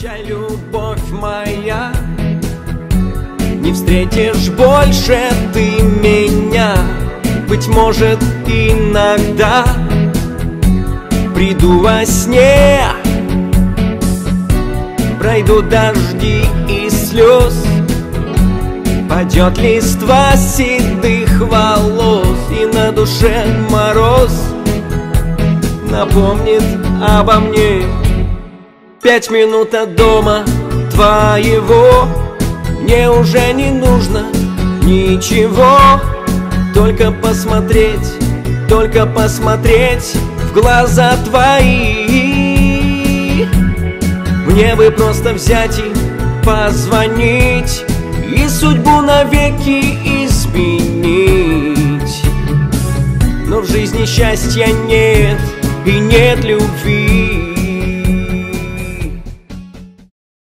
Прощай, любовь моя, не встретишь больше ты меня. Быть может, иногда приду во сне, пройдут дожди и слез, падет листва седых волос и на душе мороз напомнит обо мне. Пять минут от дома твоего. Мне уже не нужно ничего. Только посмотреть, только посмотреть В глаза твои. Мне бы просто взять и позвонить И судьбу навеки изменить. Но в жизни счастья нет